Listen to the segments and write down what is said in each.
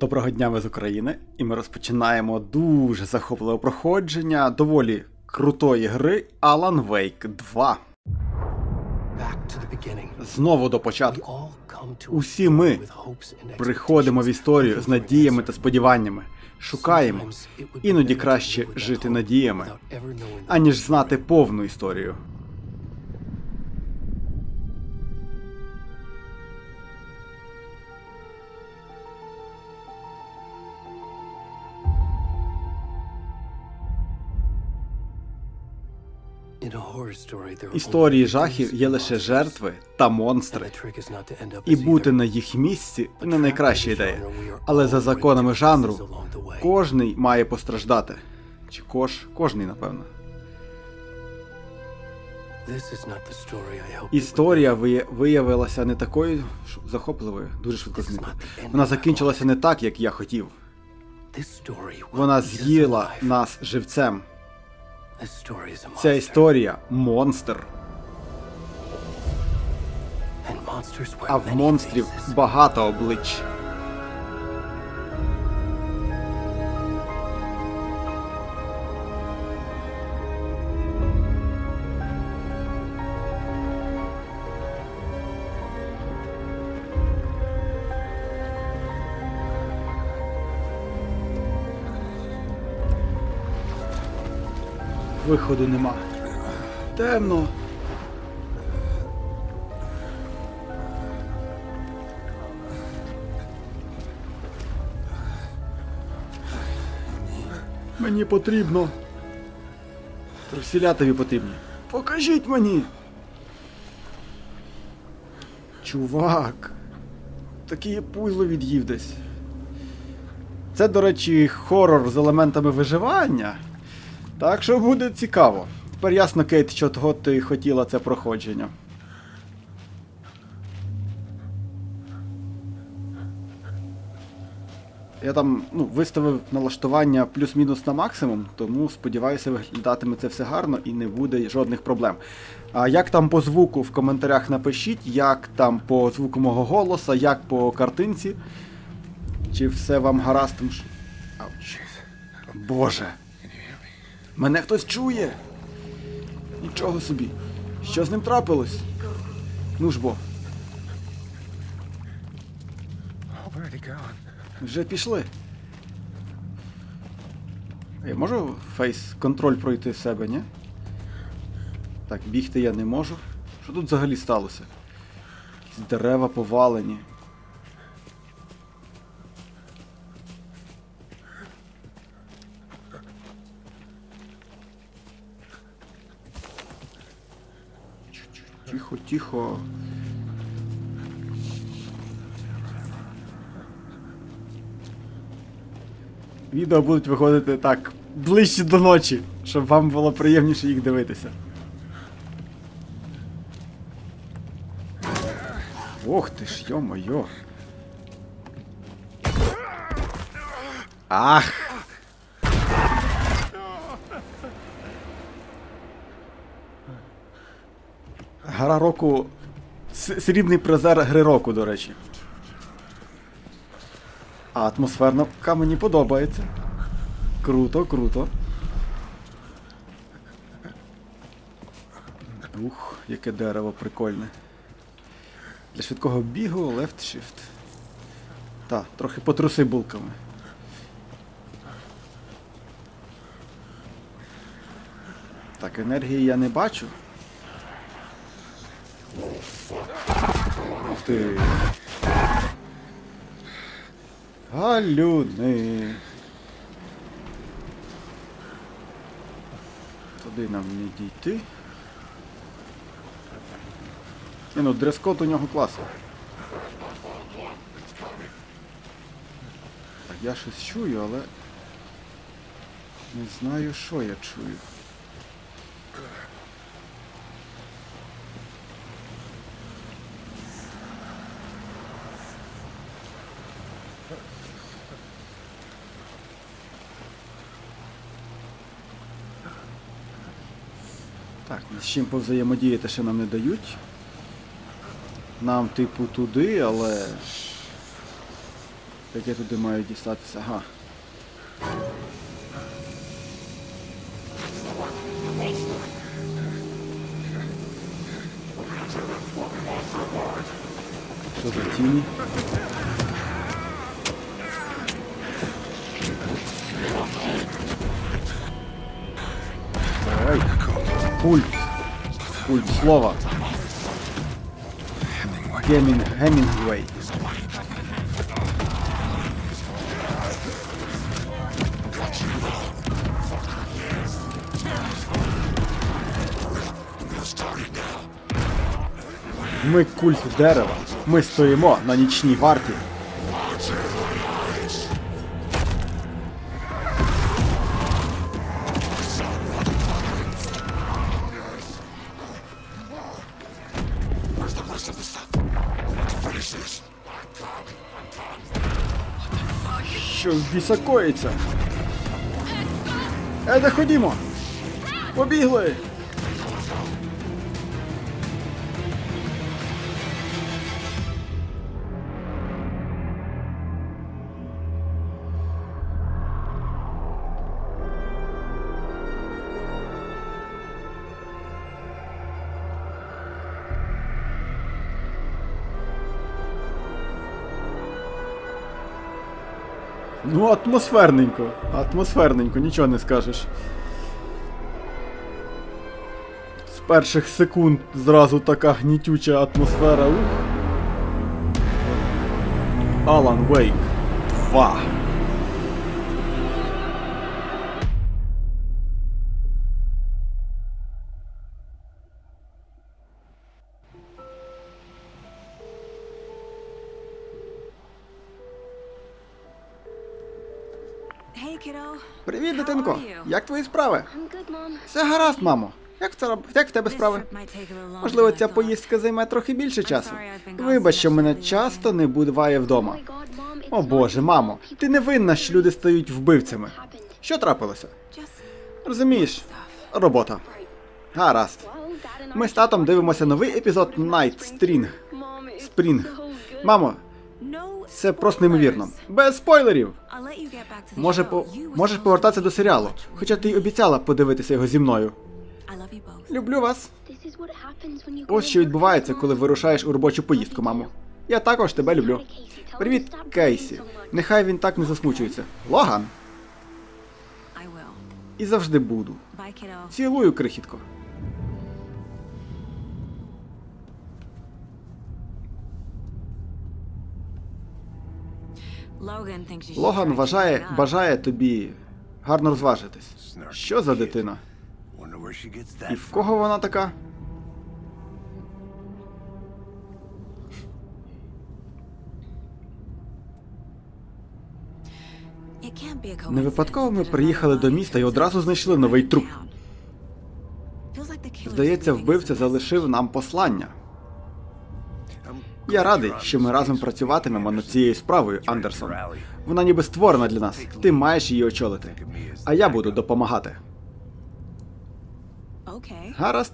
Доброго дня ми з України, і ми розпочинаємо дуже захопливе проходження доволі крутої гри Alan Wake 2. Знову до початку. Усі ми приходимо в історію з надіями та сподіваннями, шукаємо. Іноді краще жити надіями, аніж знати повну історію. Історії жахів є лише жертви та монстри. І бути на їх місці не найкраща ідея. Але за законами жанру кожний має постраждати. Чи кош, кожний, напевно. Історія виявилася не такою захопливою, дуже швидко зникла. Вона закінчилася не так, як я хотів. Вона з'їла нас живцем. Ця історія монстр. А в монстрів багато облич. Виходу нема. Темно. Мені потрібно. Труселя тобі потрібні. Покажіть мені. Чувак. Такий пузло від'їв десь. Це, до речі, хорор з елементами виживання. Так що буде цікаво. Тепер ясно, Кейт, що того ти хотіла це проходження. Я там ну, виставив налаштування плюс-мінус на максимум, тому сподіваюся, виглядатиме це все гарно і не буде жодних проблем. А як там по звуку в коментарях напишіть, як там по звуку мого голоса, як по картинці. Чи все вам гаразд? Ауч. Боже. Мене хтось чує. Нічого собі. Що з ним трапилось? Ну ж бо, вже пішли. Я можу фейс-контроль пройти в себе, ні? Так, бігти я не можу. Що тут взагалі сталося? Дерева повалені. Тихо, тихо. Відео будуть виходити так ближче до ночі, щоб вам було приємніше їх дивитися. Ох ти ж, йо-моє. Ах! Гра року. Срібний призер гри року, до речі. А атмосферка мені подобається. Круто, круто. Ух, яке дерево прикольне. Для швидкого бігу left shift. Та, трохи потруси булками. Так, енергії я не бачу. Ух ти. Галюни. Туди нам не дійти. Ні, ну дрес-код у нього класний. Я щось чую, але не знаю, що я чую. З чим повзаємодіяти ще нам не дають. Нам, типу, туди, але. Як я туди маю дістатися? Ага. Що за тіні? Ой, пульт. Пульт слова. Гемін, Гемінгвей. Ми культ дерева. Ми стоїмо на нічній варті. Що в біса коїться? Еде, ходімо! Побігли! Ну, атмосферненько. Атмосферненько, нічого не скажеш. З перших секунд зразу така гнітюча атмосфера. Ух. Alan Wake 2. Дитинко! Як твої справи? Все гаразд, мамо. Як, це, як в тебе справи? Можливо, ця поїздка займе трохи більше часу. Вибач, що мене часто не буває вдома. Oh О боже, мамо, ти не винна, що люди стають вбивцями. Що трапилося? Розумієш? Робота. Гаразд. Ми з татом дивимося новий епізод Night String. Спрінг. Мамо, це просто неймовірно. Без спойлерів. Може, по... Можеш повертатися до серіалу, хоча ти й обіцяла подивитися його зі мною. Люблю вас. Ось що відбувається, коли вирушаєш у робочу поїздку, мамо. Я також тебе люблю. Привіт, Кейсі. Нехай він так не засмучується. Логан. І завжди буду. Цілую, крихітко. Логан вважає, бажає тобі гарно розважитись. Що за дитина? І в кого вона така? Не випадково ми приїхали до міста і одразу знайшли новий труп. Здається, вбивця залишив нам послання. Я радий, що ми разом працюватимемо над цією справою, Андерсон. Вона ніби створена для нас. Ти маєш її очолити. А я буду допомагати. Гаразд?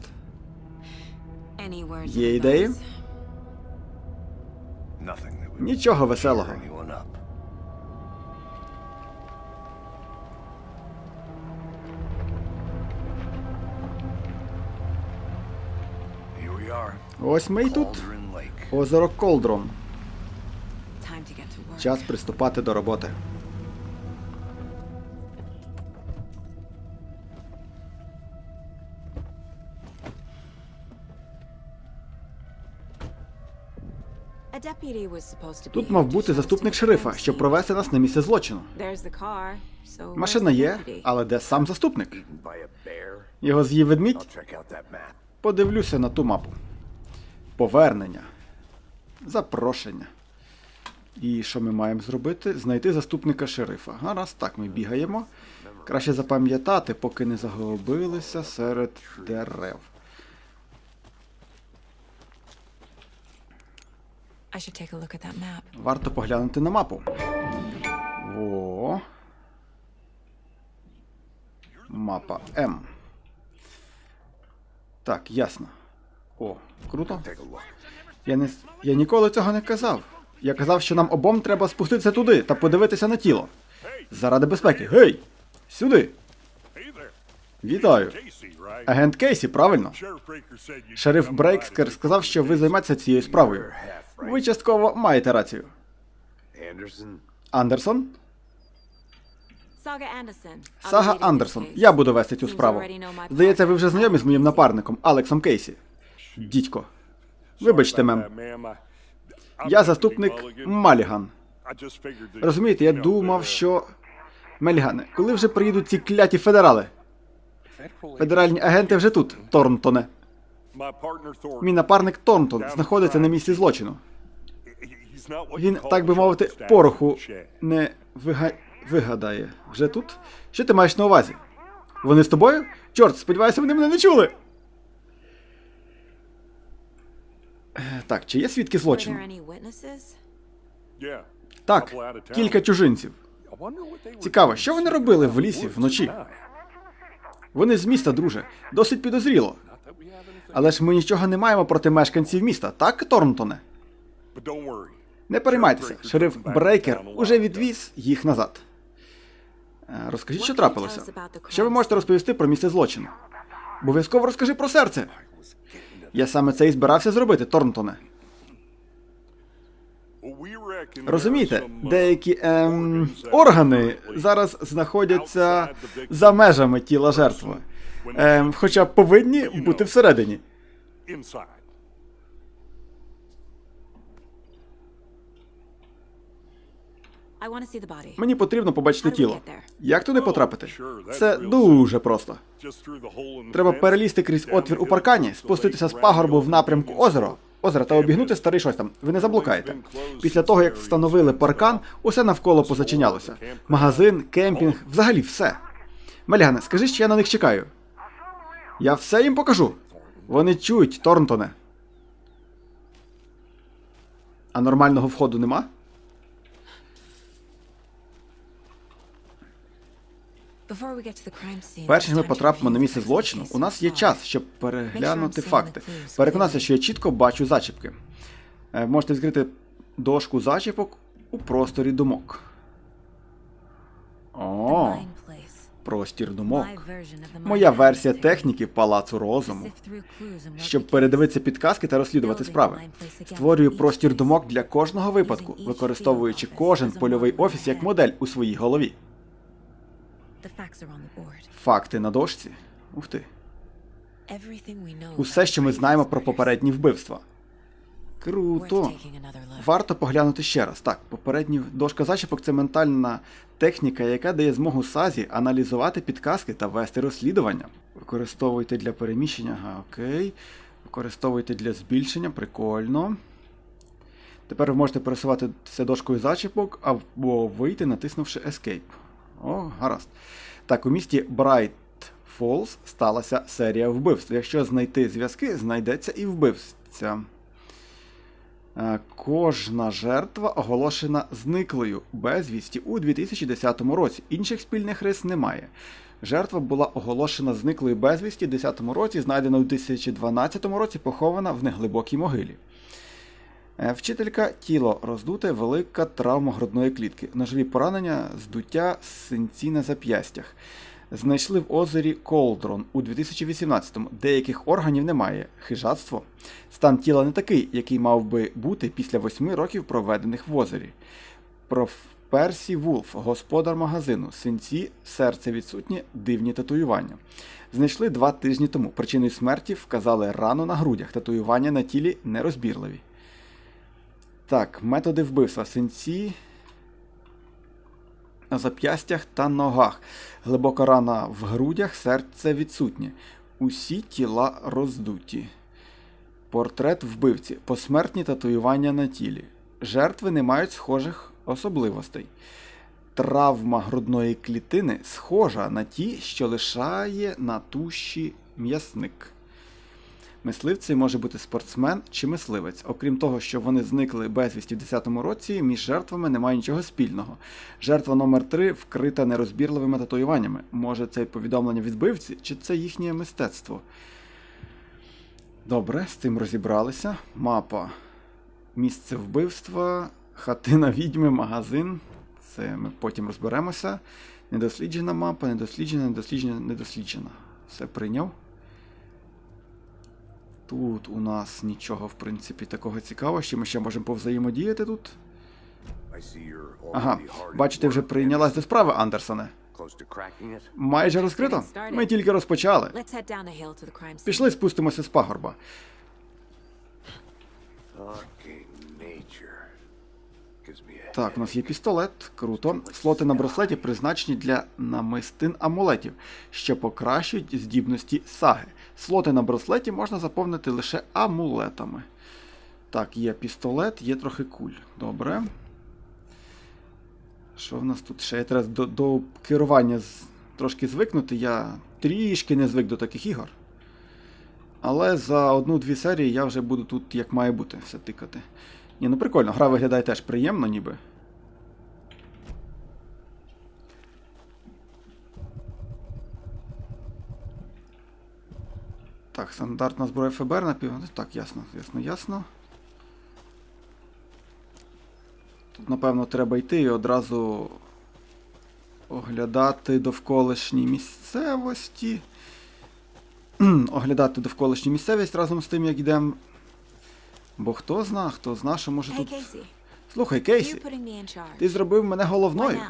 Є ідеї? Нічого веселого. Ось ми й тут. Озеро Колдрон. Час приступати до роботи. Тут мав бути заступник шерифа, щоб провести нас на місце злочину. Машина є, але де сам заступник? Його з'їв ведмідь? Подивлюся на ту мапу. Повернення. Запрошення. І що ми маємо зробити? Знайти заступника шерифа. Гаразд, так, ми бігаємо. Краще запам'ятати, поки не загубилися серед дерев. Варто поглянути на мапу. О. Мапа М. Так, ясно. О, круто. Я не я ніколи цього не казав. Я казав, що нам обом треба спуститися туди та подивитися на тіло. Заради безпеки. Гей! Сюди! Вітаю! Агент Кейсі, правильно? Шериф Брейкскер сказав, що ви займетеся цією справою. Ви частково маєте рацію. Андерсон? Сага Андерсон. Я буду вести цю справу. Здається, ви вже знайомі з моїм напарником Алексом Кейсі. Дідько. Вибачте, мем. Я заступник Маліган. Розумієте, я думав, що. Мельгане, коли вже приїдуть ці кляті федерали? Федеральні агенти вже тут, Торнтоне. Мій напарник Торнтон знаходиться на місці злочину. Він, так би мовити, пороху не вига... вигадає. Вже тут? Що ти маєш на увазі? Вони з тобою? Чорт, сподіваюся, вони мене не чули. Е, Так, чи є свідки злочину? Так, кілька чужинців. Цікаво, що вони робили в лісі вночі? Вони з міста, друже. Досить підозріло. Але ж ми нічого не маємо проти мешканців міста, так, Торнтоне? Не переймайтеся, шериф Брейкер уже відвіз їх назад. Е, Розкажіть, що трапилося. Що ви можете розповісти про місце злочину? Обов'язково розкажи про серце. Я саме це і збирався зробити, Торнтоне. Розумієте, деякі ем, органи зараз знаходяться за межами тіла жертви. Ем, хоча повинні бути всередині. Мені потрібно побачити тіло. Як туди потрапити? Це дуже просто. Треба перелізти крізь отвір у паркані, спуститися з пагорбу в напрямку озера, озера та обігнути старий щось там. Ви не заблукаєте. Після того, як встановили паркан, усе навколо позачинялося. Магазин, кемпінг, взагалі все. Малягане, скажи, що я на них чекаю. Я все їм покажу. Вони чують, Торнтоне. А нормального входу нема? Перш ніж ми потрапимо на місце злочину, у нас є час, щоб переглянути факти. Переконатися, що я чітко бачу зачіпки. Е, Можете відкрити дошку зачіпок у просторі думок. О, простір думок. Моя версія техніки палацу розуму. Щоб передивитися підказки та розслідувати справи. Створюю простір думок для кожного випадку, використовуючи кожен польовий офіс як модель у своїй голові. Факти на дошці. Ух ти. Усе, що ми знаємо про попередні вбивства. Круто. Варто поглянути ще раз. Так, попередні дошка зачіпок це ментальна техніка, яка дає змогу САЗі аналізувати підказки та вести розслідування. Використовуйте для переміщення, ага, окей. Використовуйте для збільшення, прикольно. Тепер ви можете пересуватися дошкою зачіпок або вийти, натиснувши Escape. О, гаразд. Так, у місті Bright Falls сталася серія вбивств. Якщо знайти зв'язки, знайдеться і вбивця. Е, Кожна жертва оголошена зниклою безвісті у 2010 році. Інших спільних рис немає. Жертва була оголошена зниклою безвісті у 2010 році, знайдена у 2012 році, похована в неглибокій могилі. Е, Вчителька тіло роздуте, велика травма грудної клітки, ножові поранення, здуття, синці на зап'ястях. Знайшли в озері Колдрон у 2018-му. Деяких органів немає. Хижацтво. Стан тіла не такий, який мав би бути після восьми років проведених в озері. Проф. Персі Вулф, господар магазину, синці, серце відсутнє, дивні татуювання. Знайшли два тижні тому. Причиною смерті вказали рану на грудях, татуювання на тілі нерозбірливі. Так, методи вбивства. Синці на зап'ястях та ногах. Глибока рана в грудях, серце відсутнє. Усі тіла роздуті. Портрет вбивці. Посмертні татуювання на тілі. Жертви не мають схожих особливостей. Травма грудної клітини схожа на ті, що лишає на туші м'ясник. Мисливцем може бути спортсмен чи мисливець. Окрім того, що вони зникли безвісті в 10-му році, між жертвами немає нічого спільного. Жертва номер 3 вкрита нерозбірливими татуюваннями. Може, це повідомлення від вбивці, чи це їхнє мистецтво? Добре, з цим розібралися. Мапа. Місце вбивства. Хатина відьми, магазин. Це ми потім розберемося. Недосліджена мапа, недосліджена, недосліджена, недосліджена. Все прийняв. Тут у нас нічого, в принципі, такого цікавого. Що ми ще можемо повзаємодіяти тут? Ага, бачите, вже прийнялась до справи, Андерсоне. Майже розкрито. Ми тільки розпочали. Пішли, спустимося з пагорба. Так, у нас є пістолет, круто. Слоти на браслеті призначені для намистин амулетів, що покращують здібності саги. Слоти на браслеті можна заповнити лише амулетами. Так, є пістолет, є трохи куль. Добре. Що в нас тут ще? Я треба до, до керування з... трошки звикнути. Я трішки не звик до таких ігор. Але за одну-дві серії я вже буду тут як має бути все тикати. Ні, ну прикольно, гра виглядає теж приємно, ніби. Так, стандартна зброя ФБР напів. Так, ясно, ясно, ясно. Тут, напевно, треба йти і одразу оглядати довколишні місцевості. Оглядати довколишню місцевість разом з тим, як йдемо. Бо хто зна, хто зна, що може Hey, тут. Casey, Слухай, Кейсі, ти зробив мене головною.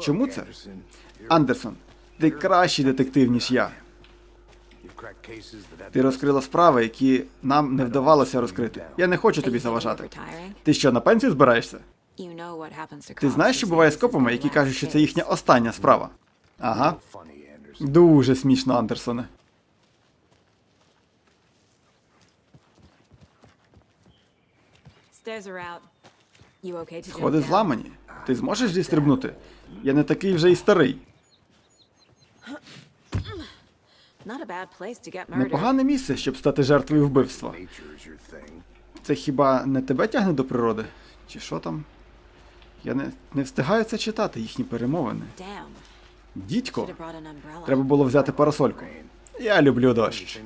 Чому це? Андерсон, ти кращий детектив, ніж я. Ти розкрила справи, які нам не вдавалося розкрити. Я не хочу тобі заважати. Ти що, на пенсію збираєшся? Ти знаєш, що буває з копами, які кажуть, що це їхня остання справа. Ага. Дуже смішно, Андерсоне. Сходи зламані. Ти зможеш зістрибнути? Я не такий вже і старий. Непогане місце, щоб стати жертвою вбивства. Це хіба не тебе тягне до природи? Чи що там? Я не, не встигаю це читати, їхні перемовини. Дідько, треба було взяти парасольку. Я люблю дощ.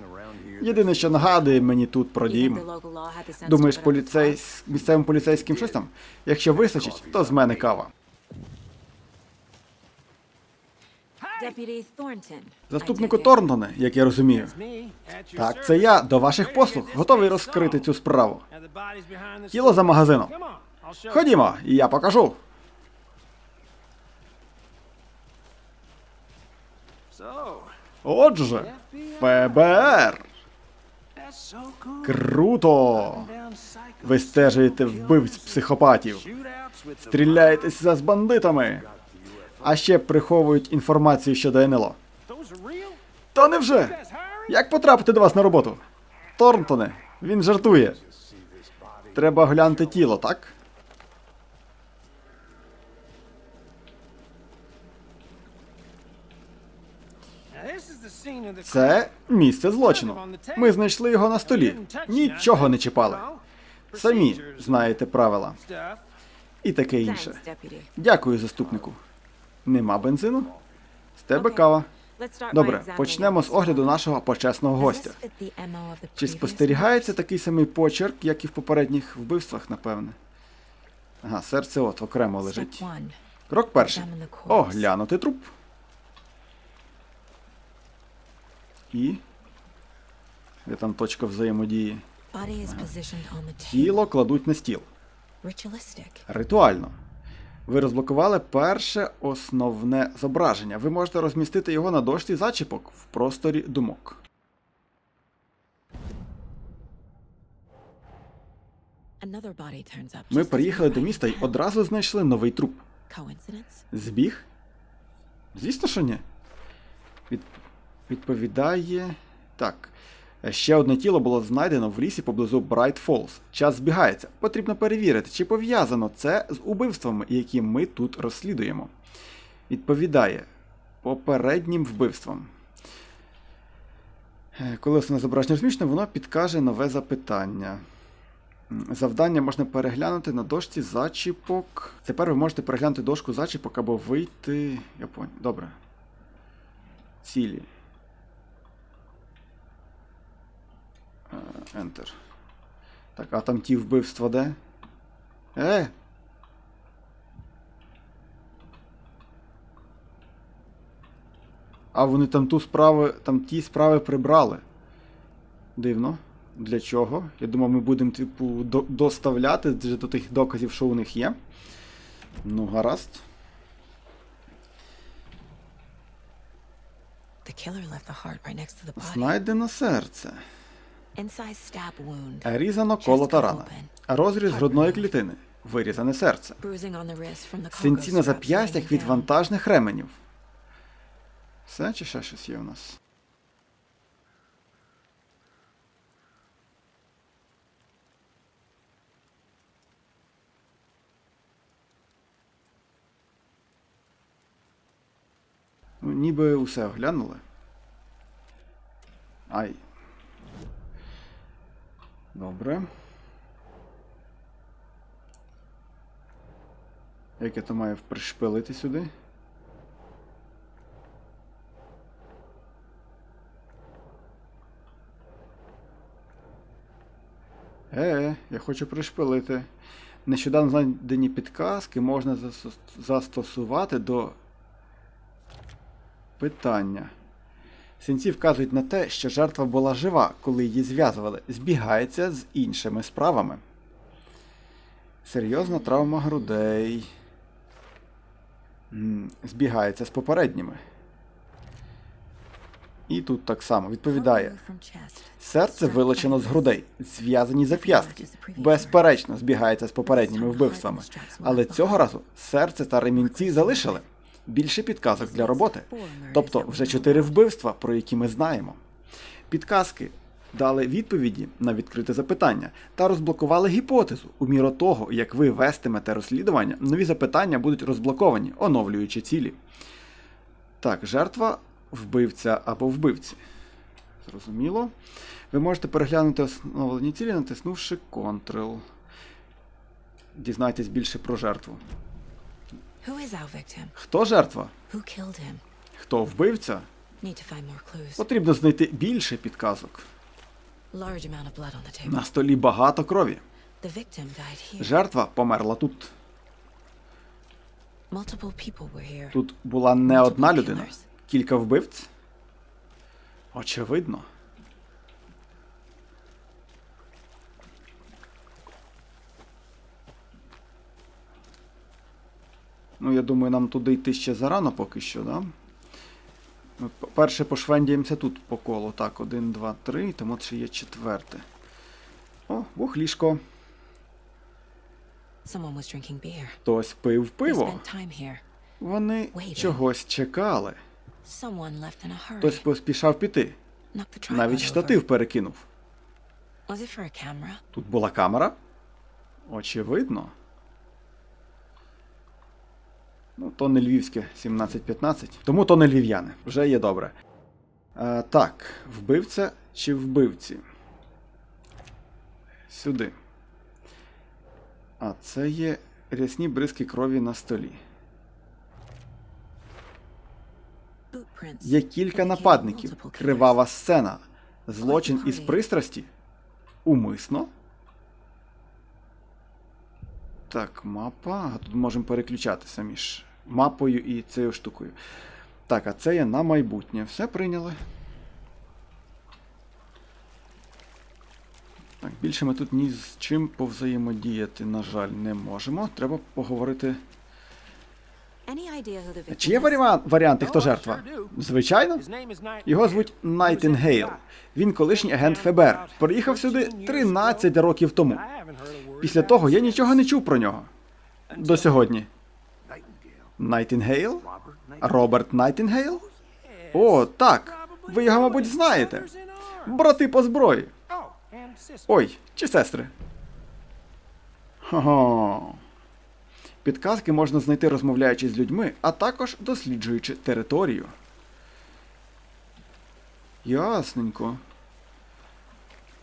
Єдине, що нагадує мені тут про дім. Думаєш, put поліцей... місцевим поліцейським щось там? Якщо вистачить, то з мене кава. Заступнику. Торнтоне, як я розумію. Так, це я до ваших послуг, готовий розкрити цю справу. Тіло за магазином. Ходімо, і я покажу. Отже, ФБР. Круто! Ви стежуєте вбивць психопатів, стріляєтеся з бандитами, а ще приховують інформацію щодо НЛО. Та невже? Як потрапити до вас на роботу? Торнтоне, він жартує. Треба глянути тіло, так? Це місце злочину. Ми знайшли його на столі. Нічого не чіпали. Самі знаєте правила. І таке інше. Дякую, заступнику. Нема бензину? З тебе кава. Добре, почнемо з огляду нашого почесного гостя. Чи спостерігається такий самий почерк, як і в попередніх вбивствах, напевне? Ага, серце от окремо лежить. Крок перший. Оглянути труп. І. Де там точка взаємодії? Тіло кладуть на стіл. Ритуально. Ви розблокували перше основне зображення. Ви можете розмістити його на дошці зачіпок в просторі думок. Ми приїхали до міста і одразу знайшли новий труп. Збіг? Звісно, що ні. Від... Відповідає. Так. Ще одне тіло було знайдено в лісі поблизу Брайт Фолз. Час збігається. Потрібно перевірити, чи пов'язано це з убивствами, які ми тут розслідуємо. Відповідає попереднім вбивствам. Е, Коли основне зображення розміщено, воно підкаже нове запитання. Завдання можна переглянути на дошці зачіпок. Тепер ви можете переглянути дошку зачіпок або вийти. Я понял. Добре. Цілі. Enter. Так, а там ті вбивства де? Е! А вони там ту справи, там ті справи прибрали. Дивно. Для чого? Я думав, ми будемо, типу, до доставляти до тих доказів, що у них є. Ну, гаразд. Знайдено серце. Різано колота рана. Розріз грудної клітини. Вирізане серце. Синці на зап'ястях від вантажних ременів. Все чи ще щось є у нас? Ну, ніби усе оглянули. Ай. Добре. Як я то маю пришпилити сюди? Е, я хочу пришпилити. Нещодавно знайдені підказки можна застосувати до питання. Синці вказують на те, що жертва була жива, коли її зв'язували, збігається з іншими справами. Серйозна травма грудей. Збігається з попередніми. І тут так само відповідає. Серце вилучено з грудей, зв'язані зап'ястки. Безперечно, збігається з попередніми вбивствами. Але цього разу серце та ремінці залишили. Більше підказок для роботи. Тобто вже чотири вбивства, про які ми знаємо. Підказки дали відповіді на відкрите запитання та розблокували гіпотезу. У міру того, як ви вестимете розслідування, нові запитання будуть розблоковані, оновлюючи цілі. Так, жертва, вбивця або вбивці. Зрозуміло. Ви можете переглянути основні цілі, натиснувши Ctrl. Дізнайтесь більше про жертву. Хто жертва? Хто вбивця? Потрібно знайти більше підказок. На столі багато крові. Жертва померла тут. Тут була не одна людина. Кілька вбивць. Очевидно. Ну, я думаю, нам туди йти ще зарано поки що, да? Ми перше пошвендіємося тут по колу. Так, один, два, три, там от ще є четверте. О, drinking beer. Хтось пив пиво. Вони чогось чекали. Хтось поспішав піти. Навіть штатив перекинув. Тут була камера? Очевидно. Ну, то не львівське 17-15. Тому то не львів'яни. Вже є добре. А, так, вбивця чи вбивці? Сюди. А це є рясні бризки крові на столі. Є кілька нападників. Кривава сцена. Злочин із пристрасті. Умисно. Так, мапа. А тут можемо переключатися між мапою і цією штукою. Так, а це є на майбутнє. Все прийняли. Так, більше ми тут ні з чим повзаємодіяти, на жаль, не можемо. Треба поговорити. Чи є варіанти, хто жертва? Звичайно. Його звуть Найтінгейл. Він колишній агент ФБР. Приїхав сюди 13 років тому. Після того я нічого не чув про нього. До сьогодні. Найтінгейл? Роберт Найтінгейл? О, так. Ви його, мабуть, знаєте. Брати по зброї. Ой, чи сестри? Хо-хо. Підказки можна знайти розмовляючи з людьми, а також досліджуючи територію. Ясненько.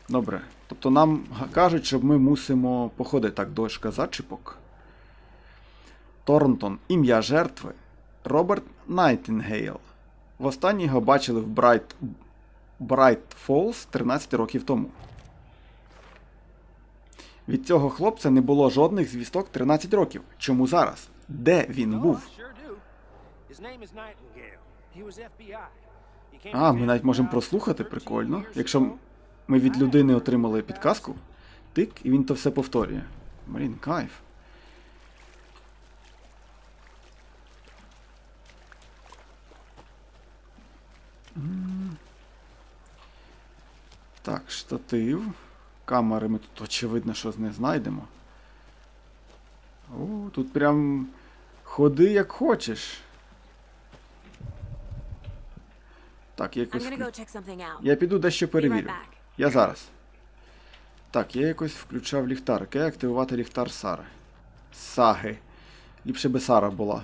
Добре. Тобто нам кажуть, що ми мусимо походити так, дошка зачіпок. Торнтон, ім'я жертви. Роберт Найтінгейл. Востаннє його бачили в Брайт... Брайт Фолз 13 років тому. Від цього хлопця не було жодних звісток 13 років. Чому зараз? Де він був? А, ми навіть можемо прослухати, прикольно. Якщо ми від людини отримали підказку, тик, і він то все повторює. Блін, кайф. Так, штатив. Камери ми тут очевидно, що не знайдемо. О, тут прям ходи як хочеш. Так, я якось. Я піду дещо перевірю. Я зараз. Так, я якось включав ліхтарик. Як активувати ліхтар Сари? Саги. Ліпше би Сара була.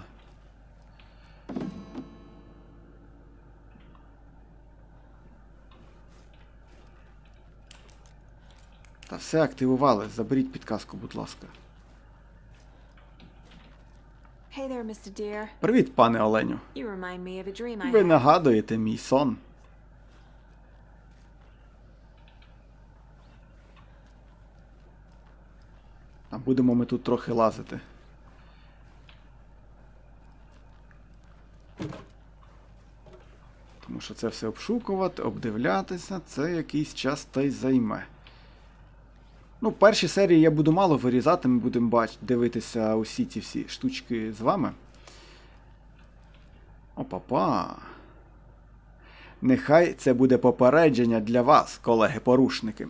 Та все активували. Заберіть підказку, будь ласка. Hey there, Mr. Deer. Привіт, пане Оленю. Ви нагадуєте мій сон. А будемо ми тут трохи лазити. Тому що це все обшукувати, обдивлятися, це якийсь час та й займе. Ну, перші серії я буду мало вирізати, ми будемо бач... дивитися усі ці всі штучки з вами. Опа-па. Нехай це буде попередження для вас, колеги-порушники.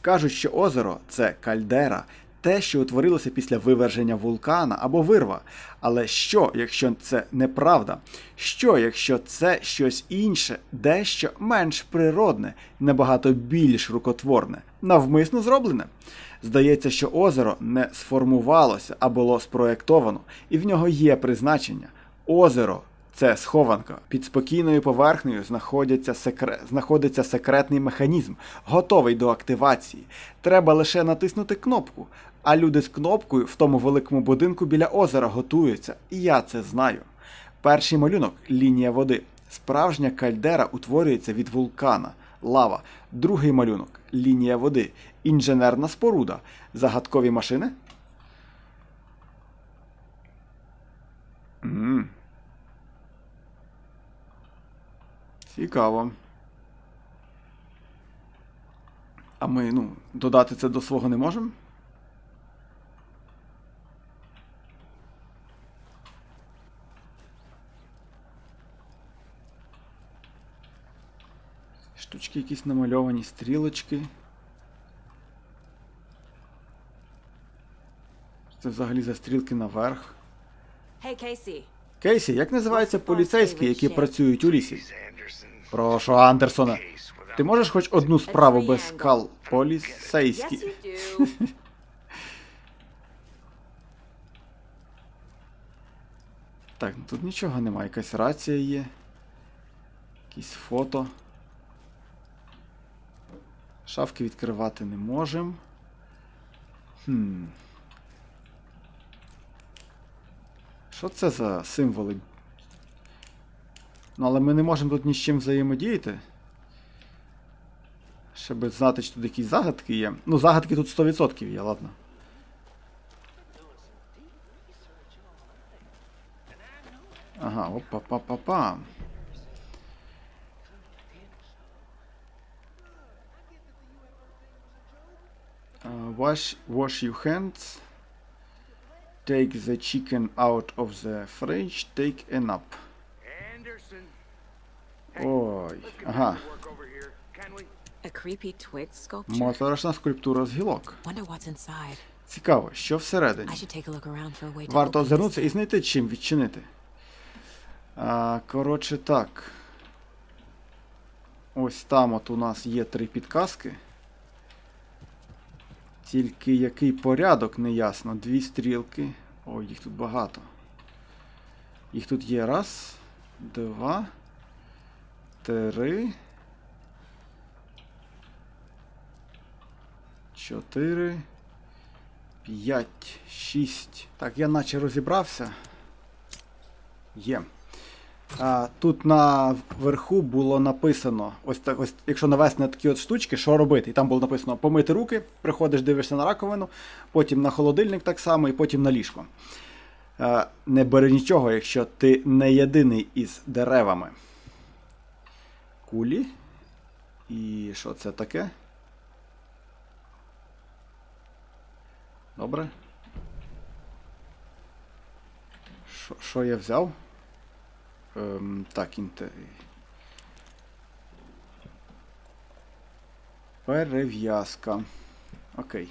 Кажуть, що озеро це кальдера, те, що утворилося після виверження вулкана або вирва. Але що, якщо це неправда? Що, якщо це щось інше, дещо менш природне, набагато більш рукотворне, навмисно зроблене? Здається, що озеро не сформувалося, а було спроєктовано, і в нього є призначення. Озеро це схованка. Під спокійною поверхнею знаходиться, секре... знаходиться секретний механізм, готовий до активації. Треба лише натиснути кнопку. А люди з кнопкою в тому великому будинку біля озера готуються, і я це знаю. Перший малюнок лінія води. Справжня кальдера утворюється від вулкана, лава. Другий малюнок лінія води. Інженерна споруда. Загадкові машини. м Цікаво. А ми, ну, додати це до свого не можемо? Штучки якісь намальовані, стрілочки. Це взагалі за стрілки наверх. Hey, Casey. Кейсі, як називаються поліцейські, які працюють у лісі? Прошу, Андерсона. Ти можеш хоч одну справу без скал? Поліцейські. Так, ну тут нічого немає. Якась рація є. Якісь фото. Шафки відкривати не можемо. Хм. Що це за символи? Ну, але ми не можемо тут ні з чим взаємодіяти. Щоб знати, чи тут якісь загадки є. Ну, загадки тут 100% є, ладно. Ага, опа-па-па-па. Uh, wash, wash your hands. Take the chicken out of the fridge. Take a nap. Anderson. Ой, ага. Моторошна скульптура з гілок. Wonder what's inside. Цікаво, що всередині. I should take a look around for a way to Варто озирнутися і знайти чим відчинити. А, коротше так. Ось там от у нас є три підказки. Тільки який порядок неясно. Дві стрілки. Ой, їх тут багато. Їх тут є раз, два, три. Чотири. П'ять, шість. Так, я наче розібрався. Є. А, тут на верху було написано, ось так, ось, якщо навести на такі от штучки, що робити. І там було написано помити руки, приходиш, дивишся на раковину, потім на холодильник так само, і потім на ліжко. А, не бери нічого, якщо ти не єдиний із деревами. кулі. І що це таке? Добре. Що я взяв? Ем, так, інте... Перев'язка. Окей.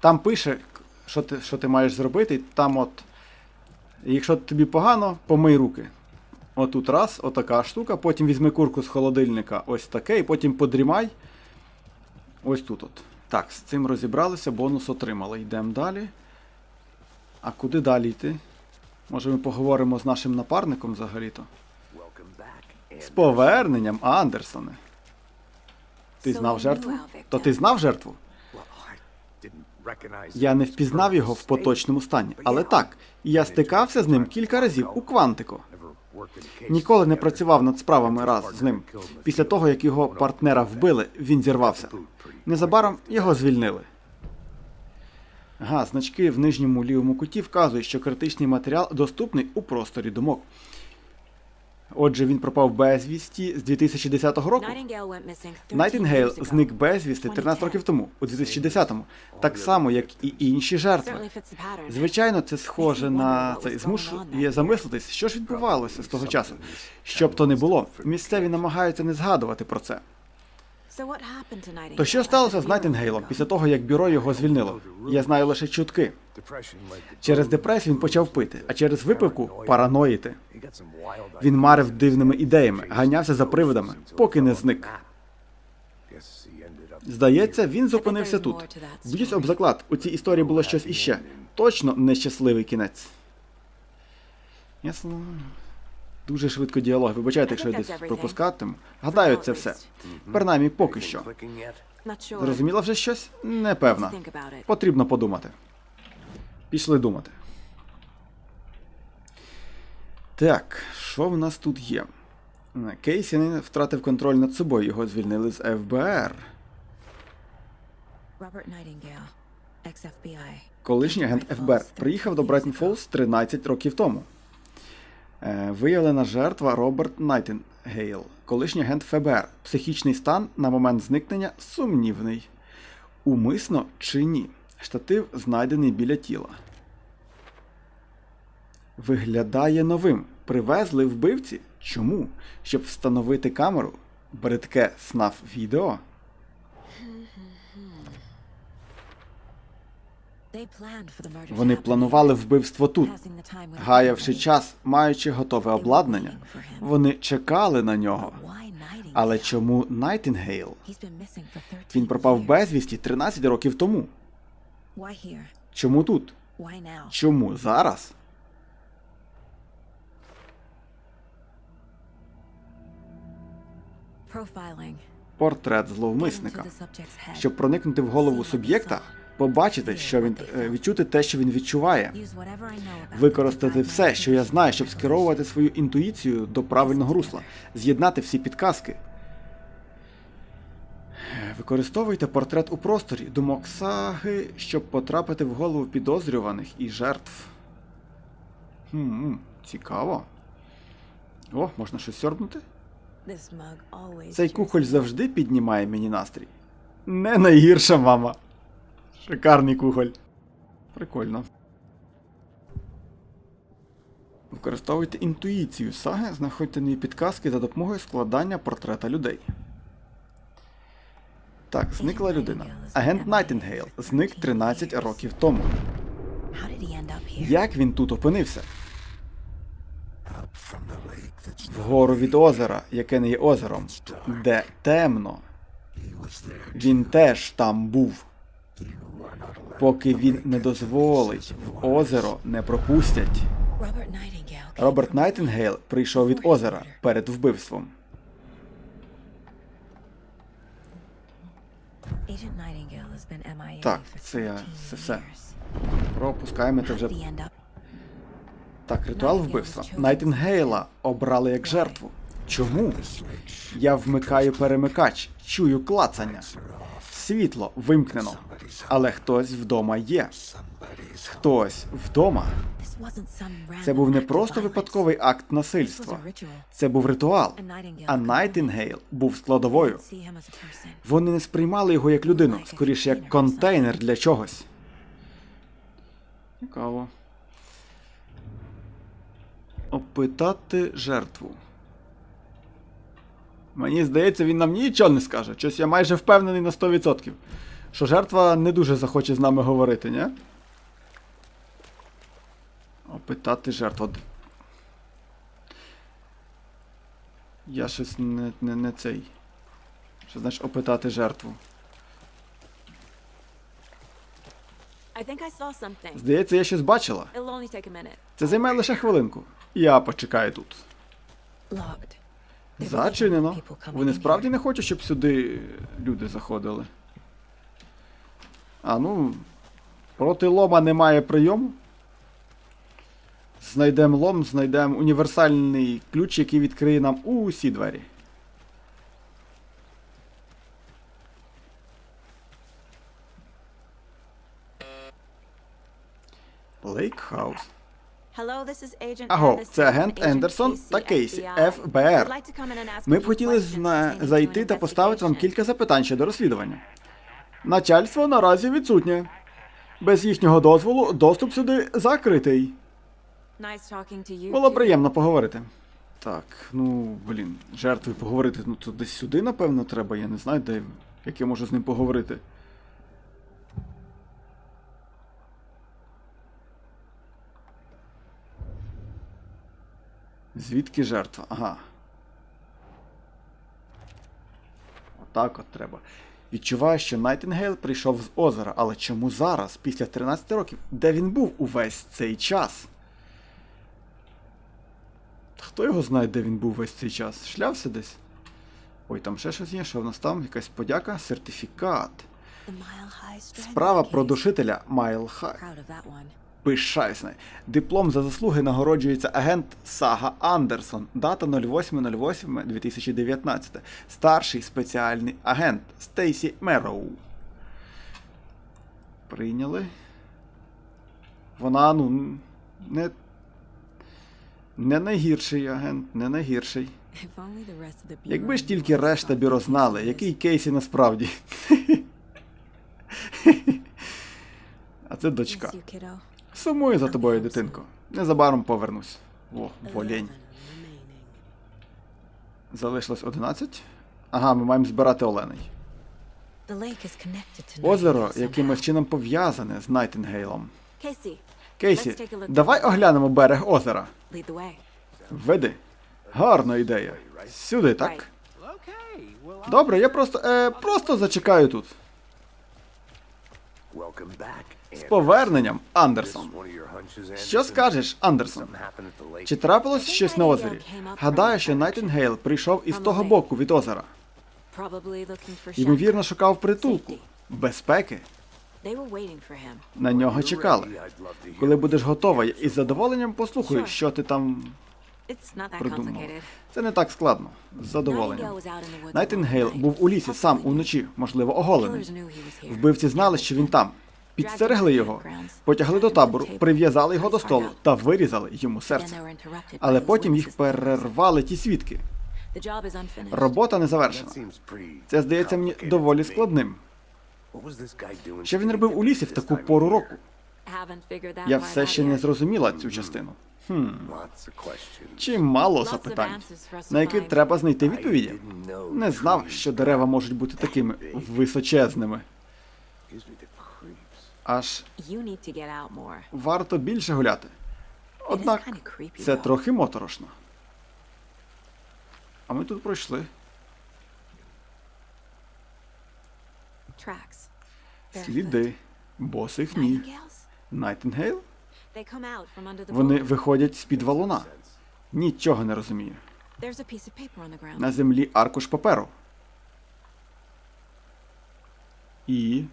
Там пише, що ти, що ти маєш зробити, там от. Якщо тобі погано, помий руки. Отут раз, отака штука, потім візьми курку з холодильника, ось таке, і потім подрімай. Ось тут от. Так, з цим розібралися, бонус отримали. Йдемо далі. А куди далі йти? Може ми поговоримо з нашим напарником взагалі-то? З поверненням, Андерсоне. Ти знав жертву? То ти знав жертву? Я не впізнав його в поточному стані, але так, я стикався з ним кілька разів у Квантико. Ніколи не працював над справами раз з ним. Після того, як його партнера вбили, він зірвався. Незабаром його звільнили. Ага, значки в нижньому лівому куті вказують, що критичний матеріал доступний у просторі думок. Отже, він пропав безвісті з 2010 року. Nightingale went missing 13 Найтінгейл зник безвісти 13 років тому, у 2010-му, так само, як і інші жертви. Звичайно, це схоже на цей змушує замислитись, що ж відбувалося з того часу. Щоб то не було, місцеві намагаються не згадувати про це. То що сталося з Найтінгейлом після того, як бюро його звільнило? Я знаю лише чутки. Через депресію він почав пити, а через випивку параноїти. Він марив дивними ідеями, ганявся за привидами, поки не зник. Здається, він зупинився тут. Б'юсь об заклад, у цій історії було щось іще. Точно нещасливий кінець. Ясно. Дуже швидко діалог. Вибачайте, якщо я десь пропускатиму. Гадаю, це все. Принаймні, поки що. Зрозуміла вже щось? Непевна. Потрібно подумати. Пішли думати. Так, що в нас тут є? Кейсі не втратив контроль над собою, його звільнили з ФБР. Колишній агент ФБР приїхав до Брайт Фолз 13 років тому. Е, Виявлена жертва Роберт Найтінгейл, колишній агент ФБР. Психічний стан на момент зникнення сумнівний. Умисно чи ні? Штатив знайдений біля тіла. Виглядає новим. Привезли вбивці? Чому? Щоб встановити камеру? Бридке снафф-відео? Вони планували вбивство тут. Гаявши час, маючи готове обладнання, вони чекали на нього. Але чому Найтінгейл? He's been missing for 13 Він пропав безвісті 13 років тому. Чому тут? Чому зараз? Портрет зловмисника. Щоб проникнути в голову суб'єкта, побачити, що він е, відчути те, що він відчуває, використати все, що я знаю, щоб скеровувати свою інтуїцію до правильного русла, з'єднати всі підказки. Використовуйте портрет у просторі, думок саги, щоб потрапити в голову підозрюваних і жертв. Хм, цікаво. О, можна щось сьорбнути? Цей кухоль завжди піднімає мені настрій. Не найгірша мама. Шикарний кухоль. Прикольно. Використовуйте інтуїцію Саги, знаходьте нові підказки за допомогою складання портрета людей. Так, зникла людина. Агент Найтінгейл зник 13 років тому. Як він тут опинився? Вгору від озера, яке не є озером, де темно. Він теж там був. Поки він не дозволить, в озеро не пропустять. Роберт from Найтінгейл прийшов від озера перед вбивством. Так, це я це все. Пропускаємо це вже. Так, ритуал вбивства. Найтінгейла обрали як жертву. Чому? Я вмикаю перемикач, чую клацання. Світло вимкнено. Але хтось вдома є. Хтось вдома. Це був не просто випадковий акт насильства. Це був ритуал. А. Найтінгейл був складовою. Вони не сприймали його як людину, скоріше як контейнер для чогось. Цікаво. Опитати жертву. Мені здається, він нам нічого не скаже. Щось я майже впевнений на 100%. Що жертва не дуже захоче з нами говорити, ні? Опитати жертву. Я щось не, не, не цей. Що значить опитати жертву? Здається, я щось бачила. Це займе лише хвилинку. Я почекаю тут. Locked. Зачинено. Вони справді не хочуть, щоб сюди люди заходили. А ну. Проти лома немає прийому. Знайдемо лом, знайдемо універсальний ключ, який відкриє нам усі двері. Лейкхаус. Аго, це агент Ендерсон та Кейсі, ФБР. Ми б хотіли зна... зайти та поставити вам кілька запитань щодо розслідування. Начальство наразі відсутнє. Без їхнього дозволу доступ сюди закритий. Було приємно поговорити. Так, ну, блін, жертвою поговорити, ну то десь сюди, напевно, треба, я не знаю, де, як я можу з ним поговорити. Звідки жертва? Ага. Отак от треба. Відчуваю, що Найтінгейл прийшов з озера, але чому зараз, після 13 років, де він був увесь цей час? Хто його знає, де він був весь цей час? Шлявся десь? Ой, там ще щось є, що в нас там? Якась подяка, сертифікат. Справа про душителя Майл Хай. Пишаюсь. Диплом за заслуги нагороджується агент Сага Андерсон. Дата 08.08.2019. Старший спеціальний агент Стейсі Мерроу. Прийняли. Вона, ну, не. Не найгірший агент, не найгірший. Якби ж тільки решта бюро знали, який Кейсі насправді. А це дочка. Сумую за тобою, дитинко. Незабаром повернусь. О, олень. Залишилось 11. Ага, ми маємо збирати оленей. Озеро якимось чином пов'язане з Найтінгейлом. Casey, Кейсі, давай оглянемо берег озера. Веди. Гарна ідея. Сюди, так? Добре, я просто. Е, просто зачекаю тут. З поверненням, Андерсон. Що скажеш, Андерсон? Чи трапилось щось на озері? Гадаю, що Найтінгейл прийшов із того боку від озера. Ймовірно, шукав притулку, безпеки. На нього чекали. Коли будеш готова, я із задоволенням послухаю, що ти там щось придумав. Це не так складно. З задоволенням. Найтінгейл був у лісі сам уночі, можливо, оголений. Вбивці знали, що він там. Підстерегли його, потягли до табору, прив'язали його до столу та вирізали йому серце. Але потім їх перервали ті свідки. Робота не завершена. Це здається мені доволі складним. Що він робив у лісі в таку пору року? Я все ще не зрозуміла цю частину. Questions. Чимало запитань, на які треба знайти відповіді. Не знав, що дерева можуть бути такими височезними. Аж варто більше гуляти. Однак це трохи моторошно. А ми тут пройшли. Сліди. Босих ніг. Найтінгейл? Вони виходять з-під валуна. Нічого не розумію. На землі аркуш паперу. І.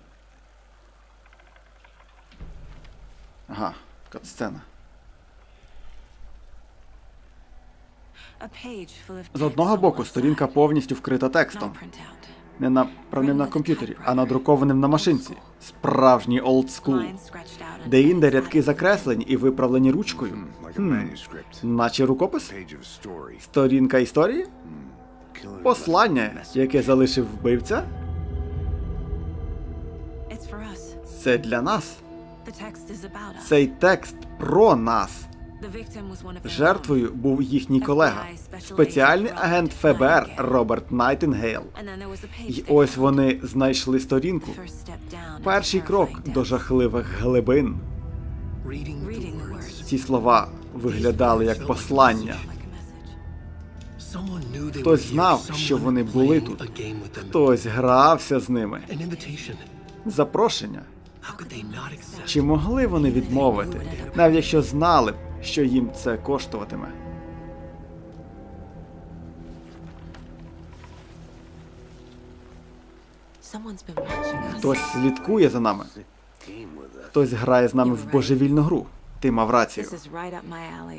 Ага, катсцена. З одного боку сторінка повністю вкрита текстом. Не направленим на комп'ютері, а надрукованим на машинці. Справжній олдскул. Де інде рядки закреслені і виправлені ручкою. Хм, наче рукопис? Сторінка історії? Послання, яке залишив вбивця? Це для нас. The text is about us. Цей текст про нас. The victim was one of their Жертвою був їхній колега, спеціальний агент ФБР Роберт Найтингейл. own. And then there was the page І ось вони знайшли сторінку. Перший крок до жахливих глибин. Ці слова виглядали як послання. Хтось знав, що вони були тут. Хтось грався з ними. Запрошення. Чи могли вони відмовити, навіть якщо знали б, що їм це коштуватиме? Хтось слідкує за нами, хтось грає з нами в божевільну гру. Ти мав рацію.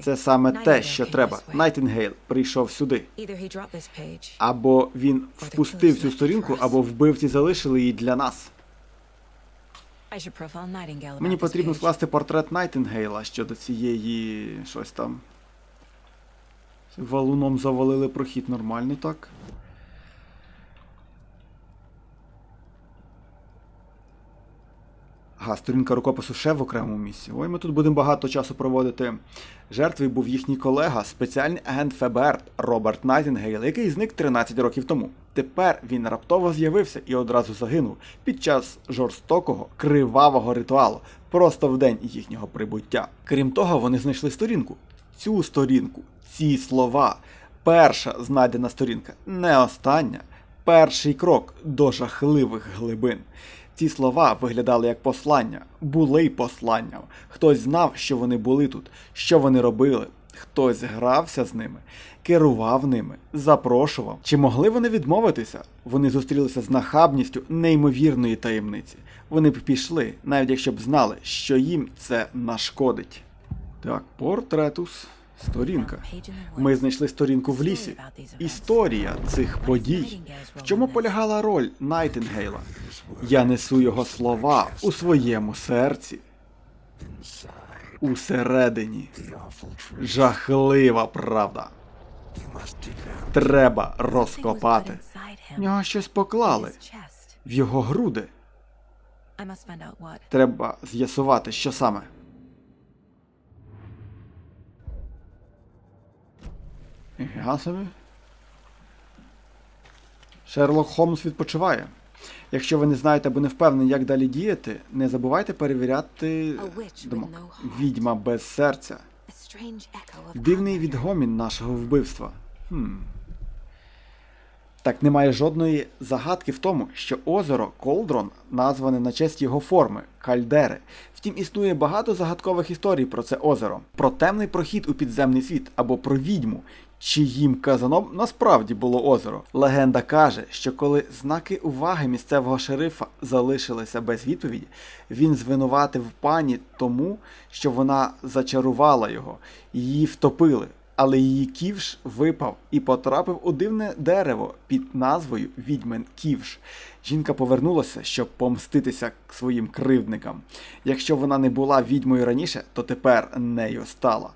Це саме те, що треба. Найтінгейл прийшов сюди. Або він впустив цю сторінку, або вбивці залишили її для нас. Мені потрібно скласти портрет Найтінгейла щодо цієї щось там. Валуном завалили прохід нормальний так. Ага, сторінка рукопису ще в окремому місці. Ой, ми тут будемо багато часу проводити. Жертвою був їхній колега, спеціальний агент ФБР Роберт Найтінгейл, який зник 13 років тому. Тепер він раптово з'явився і одразу загинув під час жорстокого, кривавого ритуалу, просто в день їхнього прибуття. Крім того, вони знайшли сторінку. Цю сторінку, ці слова. Перша знайдена сторінка, не остання. Перший крок до жахливих глибин. Ці слова виглядали як послання, були посланням. Хтось знав, що вони були тут, що вони робили. Хтось грався з ними, керував ними, запрошував. Чи могли вони відмовитися? Вони зустрілися з нахабністю неймовірної таємниці. Вони б пішли, навіть якщо б знали, що їм це нашкодить. Так, портретус, сторінка. Ми знайшли сторінку в лісі. Історія цих подій. В чому полягала роль Найтингейла? Я несу його слова у своєму серці. Усередині. Жахлива правда. Треба розкопати. В нього щось поклали в його груди. Треба з'ясувати, що саме. Ніфіга собі. Шерлок Холмс відпочиває. Якщо ви не знаєте або не впевнені, як далі діяти, не забувайте перевіряти думок. Відьма без серця. Дивний відгомін нашого вбивства. Хм. Так немає жодної загадки в тому, що озеро Колдрон назване на честь його форми кальдери. Втім, існує багато загадкових історій про це озеро, про темний прохід у підземний світ або про відьму, чиїм казаном насправді було озеро. Легенда каже, що коли знаки уваги місцевого шерифа залишилися без відповіді, він звинуватив пані тому, що вона зачарувала його, її втопили. Але її ківш випав і потрапив у дивне дерево під назвою Відьмен Ківш. Жінка повернулася, щоб помститися своїм кривдникам. Якщо вона не була відьмою раніше, то тепер нею стала.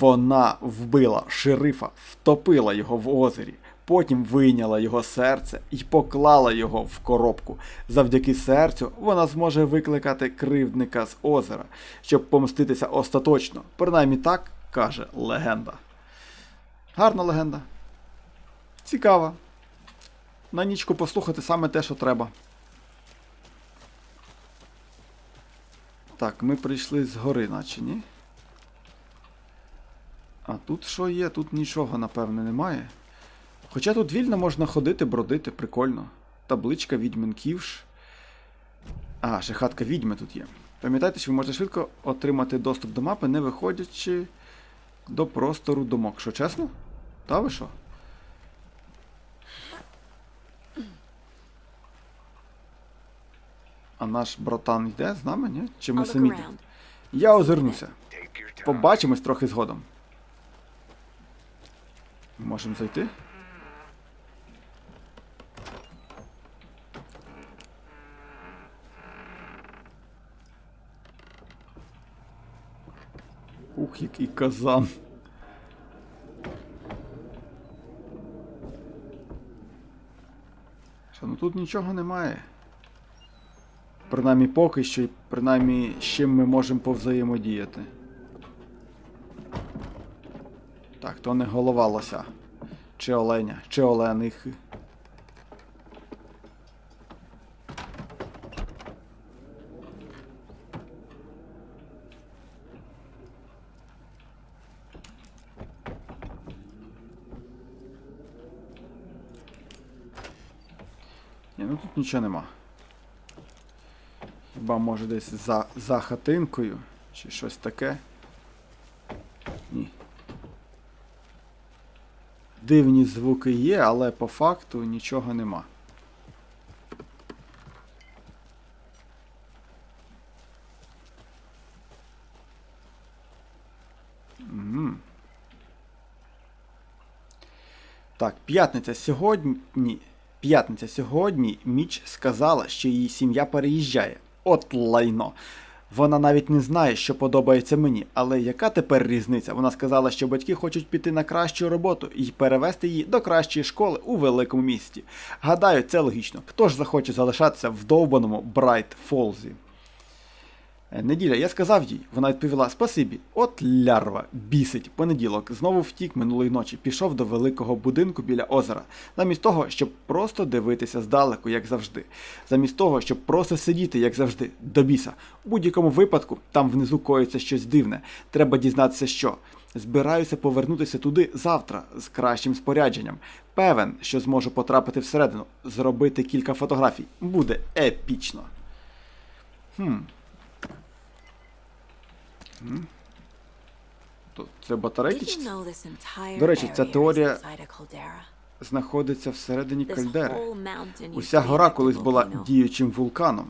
Вона вбила шерифа, втопила його в озері, потім вийняла його серце і поклала його в коробку. Завдяки серцю вона зможе викликати кривдника з озера, щоб помститися остаточно. Принаймні так каже легенда. Гарна легенда. Цікава. На нічку послухати саме те, що треба. Так, ми прийшли з гори, наче ні? А тут що є? Тут нічого, напевне, немає. Хоча тут вільно можна ходити, бродити, прикольно. Табличка відьмин ківш. А, ще хатка відьми тут є. Пам'ятайте, що ви можете швидко отримати доступ до мапи, не виходячи до простору думок. Що чесно? Та ви що? А наш братан йде з нами, ні? Чи ми самі? Я озирнуся. Побачимось трохи згодом. Можемо зайти. Ух, який казан. Що, ну тут нічого немає. Принаймні поки що, принаймні з чим ми можемо повзаємодіяти. Так, то не голова лося. Чи оленя, чи оленихи. Ні, ну тут нічого нема. Хіба може десь за, за хатинкою чи щось таке? Дивні звуки є, але по факту нічого нема. Мгм. Так, п'ятниця сьогодні. П'ятниця сьогодні Міч сказала, що її сім'я переїжджає. От лайно. Вона навіть не знає, що подобається мені, але яка тепер різниця? Вона сказала, що батьки хочуть піти на кращу роботу і перевести її до кращої школи у великому місті. Гадаю, це логічно. Хто ж захоче залишатися в довбаному Брайт Фолзі? Е, Неділя, я сказав їй. Вона відповіла спасибі. От лярва, бісить. Понеділок знову втік минулої ночі. Пішов до великого будинку біля озера. Замість того, щоб просто дивитися здалеку, як завжди. Замість того, щоб просто сидіти, як завжди, до біса. У будь-якому випадку там внизу коїться щось дивне. Треба дізнатися, що. Збираюся повернутися туди завтра з кращим спорядженням. Певен, що зможу потрапити всередину, зробити кілька фотографій. Буде епічно. Хм. Це батарейки? До речі, ця теорія знаходиться всередині кальдери. Уся гора колись була діючим вулканом.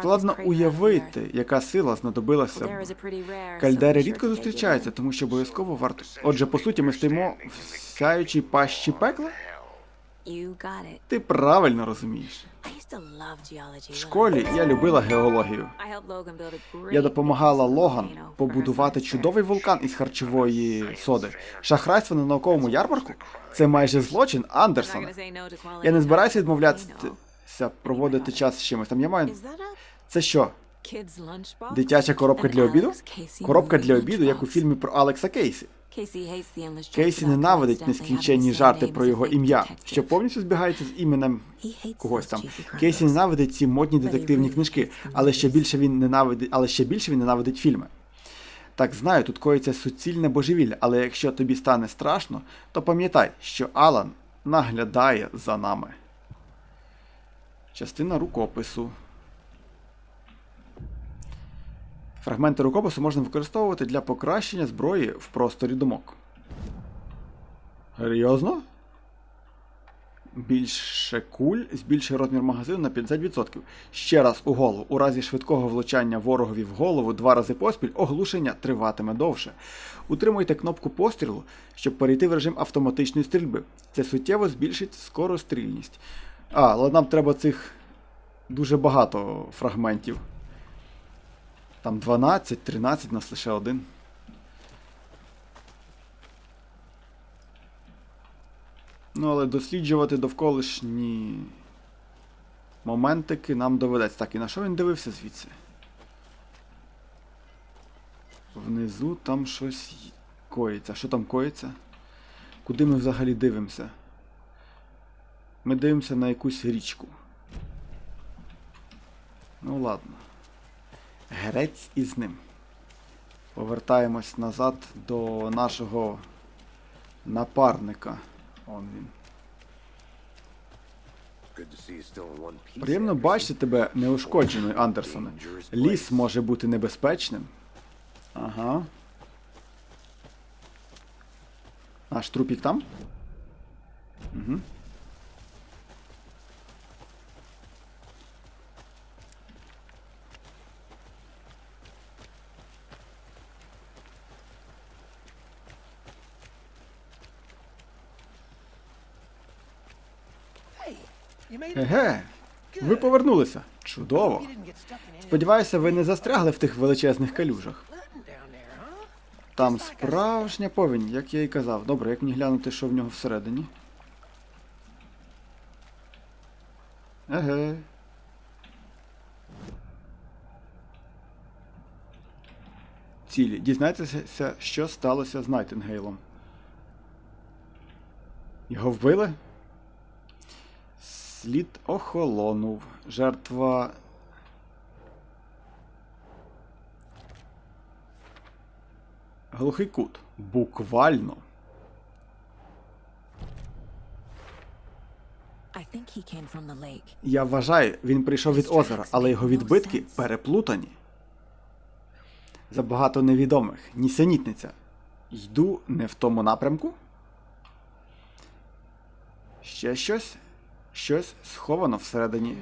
Складно уявити, яка сила знадобилася. Кальдери рідко зустрічаються, тому що обов'язково варто. Отже, по суті, ми стоїмо в сяючій пащі пекла? Ти правильно розумієш. В школі я любила геологію. Я допомагала Логан побудувати чудовий вулкан із харчової соди. Шахрайство на науковому ярмарку? Це майже злочин Андерсона. Я не збираюся відмовлятися проводити час з чимось. Там я маю. Це що? Дитяча коробка для обіду? Коробка для обіду, як у фільмі про Алекса Кейсі. Кейсі ненавидить нескінченні жарти про його ім'я, що повністю збігається з іменем когось там. Кейсі ненавидить ці модні детективні книжки, але ще більше він ненавидить, але ще більше він ненавидить фільми. Так знаю, тут коїться суцільне божевілля, але якщо тобі стане страшно, то пам'ятай, що Алан наглядає за нами. Частина рукопису. Фрагменти рукопису можна використовувати для покращення зброї в просторі думок. Серйозно? Більше куль збільшує розмір магазину на 50%. Ще раз у голову. У разі швидкого влучання ворогові в голову два рази поспіль оглушення триватиме довше. Утримуйте кнопку пострілу, щоб перейти в режим автоматичної стрільби. Це суттєво збільшить скорострільність. А, але нам треба цих дуже багато фрагментів. Там 12, 13, нас лише один. Ну, але досліджувати довколишні моментики нам доведеться. Так, і на що він дивився звідси? Внизу там щось коїться. Що там коїться? Куди ми взагалі дивимося? Ми дивимося на якусь річку. Ну ладно. Грець із ним. Повертаємось назад до нашого напарника. Он він. Приємно бачити тебе неушкодженою, Андерсоне. Ліс може бути небезпечним. Ага. Наш трупік там? Угу. Еге, ви повернулися. Чудово. Сподіваюся, ви не застрягли в тих величезних калюжах. Там справжня повінь, як я і казав. Добре, як мені глянути, що в нього всередині? Еге. Цілі. Дізнайтеся, що сталося з Найтингейлом. Його вбили? Слід охолонув. Жертва. Глухий кут. Буквально. Я вважаю, він прийшов від озера, але його відбитки переплутані. Забагато невідомих. Нісенітниця. Йду не в тому напрямку. Ще щось. Щось сховано всередині.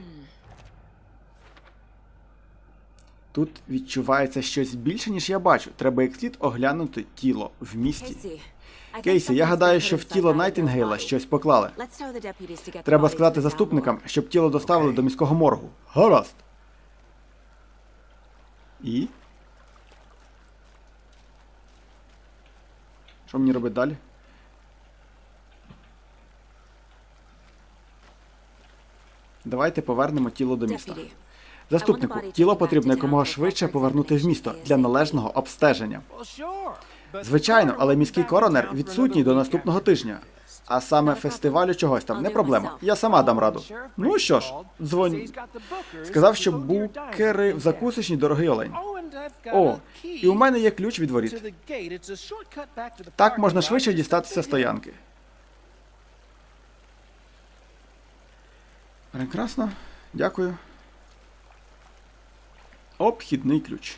Тут відчувається щось більше, ніж я бачу. Треба як слід оглянути тіло в місті. Кейсі, я гадаю, що в тіло Найтінгейла щось поклали. Треба сказати заступникам, щоб тіло доставили до міського моргу. Гаразд. І? Що мені робити далі? Давайте повернемо тіло до міста. Заступнику, тіло потрібно якомога швидше повернути в місто для належного обстеження. Звичайно, але міський коронер відсутній до наступного тижня. А саме фестивалю чогось там не проблема. Я сама дам раду. Ну що ж, дзвонь. Сказав, що букери в закусочній дорогий олень. О, і у мене є ключ від воріт. Так можна швидше дістатися стоянки. Прекрасно. Дякую. Обхідний ключ.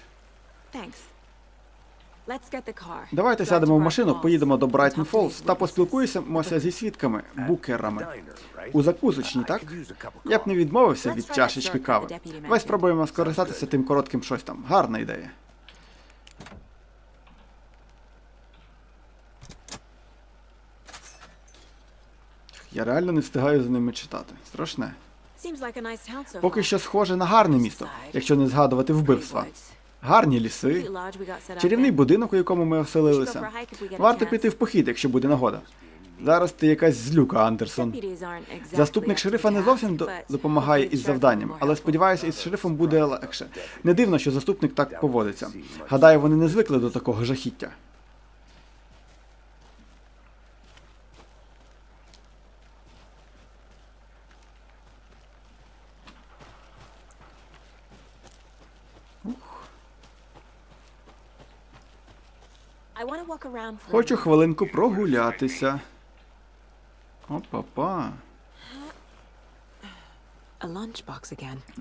Давайте сядемо в машину, поїдемо до Брайтон Фоллс та поспілкуємося зі свідками, букерами. У закусочній, так? Я б не відмовився від чашечки кави. Давай спробуємо скористатися тим коротким щось там. Гарна ідея. Я реально не встигаю за ними читати. Страшне. Поки що схоже на гарне місто, якщо не згадувати вбивства. Гарні ліси, чарівний будинок, у якому ми оселилися. Варто піти в похід, якщо буде нагода. Зараз ти якась злюка, Андерсон. Заступник шерифа не зовсім до- допомагає із завданням, але сподіваюся, із шерифом буде легше. Не дивно, що заступник так поводиться. Гадаю, вони не звикли до такого жахіття. Хочу хвилинку прогулятися. Опа-па.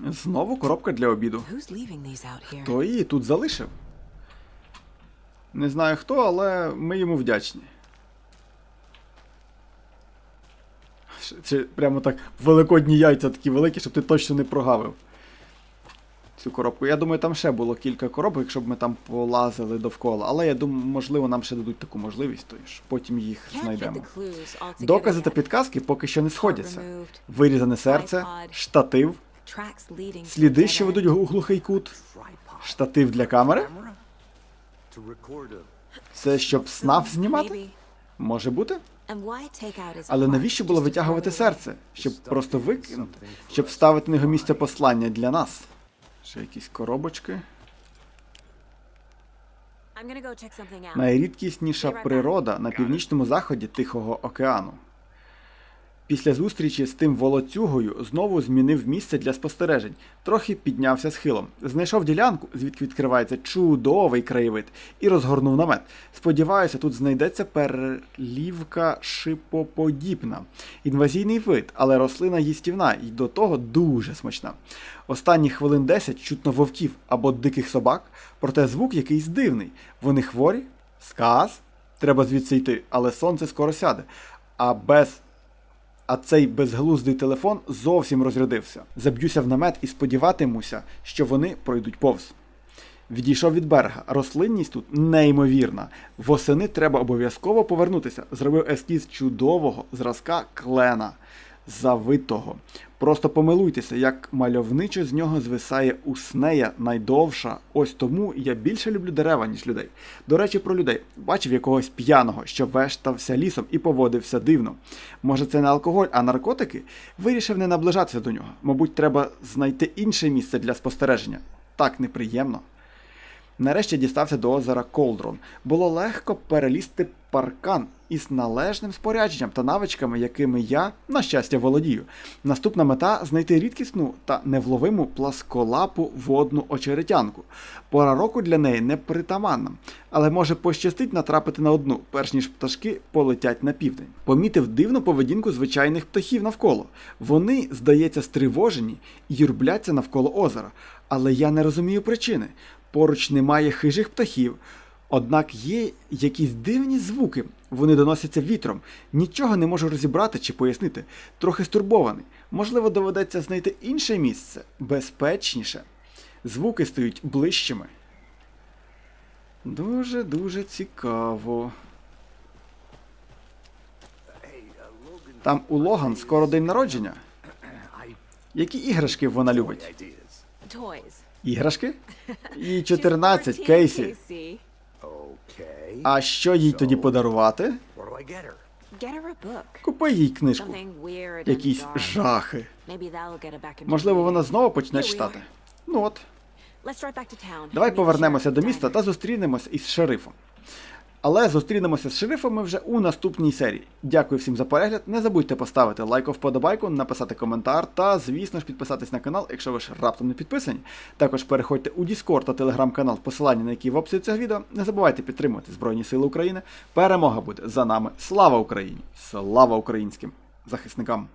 Знову коробка для обіду. Хто її тут залишив? Не знаю хто, але ми йому вдячні. Чи прямо так великодні яйця такі великі, щоб ти точно не прогавив. Цю коробку. Я думаю, там ще було кілька коробок, якщо б ми там полазили довкола. Але я думаю, можливо, нам ще дадуть таку можливість, тож потім їх знайдемо. Докази та підказки поки що не сходяться. Вирізане серце, штатив, сліди, що ведуть у глухий кут, штатив для камери. Це щоб снав знімати? Може бути? Але навіщо було витягувати серце? Щоб просто викинути? Щоб вставити на його місце послання для нас. Ще якісь коробочки. Найрідкісніша природа на північному заході Тихого океану. Після зустрічі з тим волоцюгою знову змінив місце для спостережень, трохи піднявся схилом, знайшов ділянку, звідки відкривається чудовий краєвид, і розгорнув намет. Сподіваюся, тут знайдеться перелівка шипоподібна. Інвазійний вид, але рослина їстівна і до того дуже смачна. Останні хвилин 10 чутно вовків або диких собак, проте звук якийсь дивний. Вони хворі? Сказ? Треба звідси йти, але сонце скоро сяде. А без а цей безглуздий телефон зовсім розрядився. Заб'юся в намет і сподіватимуся, що вони пройдуть повз. Відійшов від берега. Рослинність тут неймовірна. Восени треба обов'язково повернутися. Зробив ескіз чудового зразка клена. Завитого. Просто помилуйтеся, як мальовничо з нього звисає уснея найдовша. Ось тому я більше люблю дерева, ніж людей. До речі, про людей. Бачив якогось п'яного, що вештався лісом і поводився дивно. Може, це не алкоголь, а наркотики? Вирішив не наближатися до нього. Мабуть, треба знайти інше місце для спостереження. Так неприємно. Нарешті дістався до озера Колдрон. Було легко перелізти паркан із належним спорядженням та навичками, якими я, на щастя, володію. Наступна мета знайти рідкісну та невловиму пласколапу водну очеретянку. Пора року для неї не притаманна, але може пощастить натрапити на одну, перш ніж пташки полетять на південь. Помітив дивну поведінку звичайних птахів навколо. Вони, здається, стривожені і юрбляться навколо озера. Але я не розумію причини. Поруч немає хижих птахів. Однак є якісь дивні звуки, вони доносяться вітром. Нічого не можу розібрати чи пояснити. Трохи стурбований. Можливо, доведеться знайти інше місце, безпечніше. Звуки стають ближчими. Дуже дуже цікаво. Там у Логан скоро день народження. Які іграшки вона любить? Іграшки? І 14, 14, Кейсі. А що їй тоді подарувати? Купи їй книжку. Якісь жахи. Можливо, вона знову почне читати. Ну от. Давай повернемося до міста та зустрінемося із шерифом. Але зустрінемося з шерифами вже у наступній серії. Дякую всім за перегляд. Не забудьте поставити лайк вподобайку, написати коментар та, звісно ж, підписатись на канал, якщо ви ж раптом не підписані. Також переходьте у Discord та телеграм-канал, посилання на які в описі цього відео. Не забувайте підтримувати Збройні Сили України. Перемога буде за нами. Слава Україні! Слава українським захисникам!